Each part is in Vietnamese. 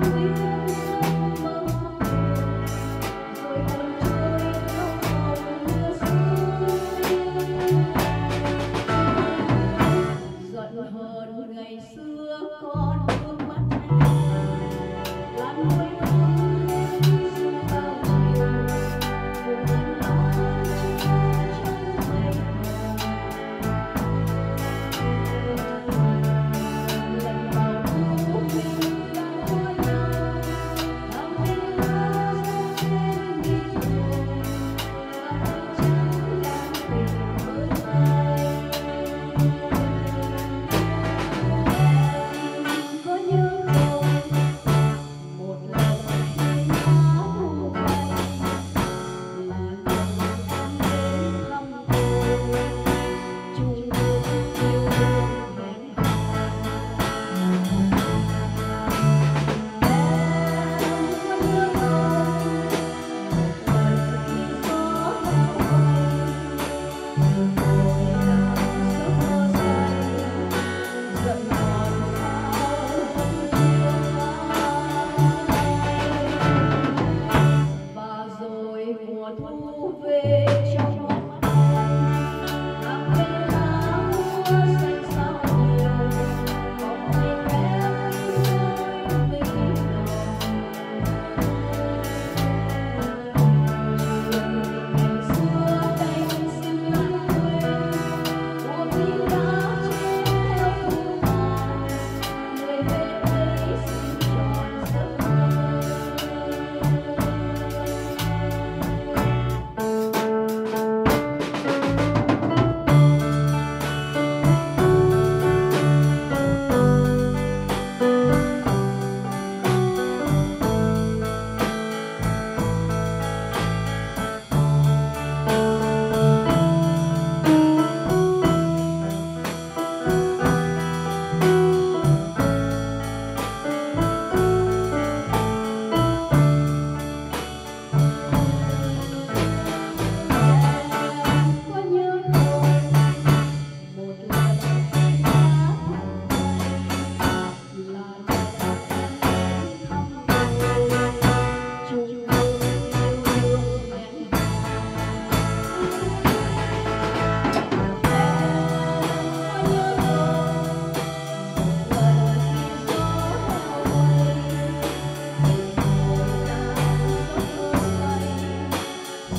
believe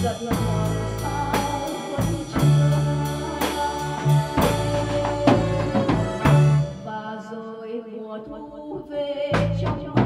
Và rồi mùa thu về trong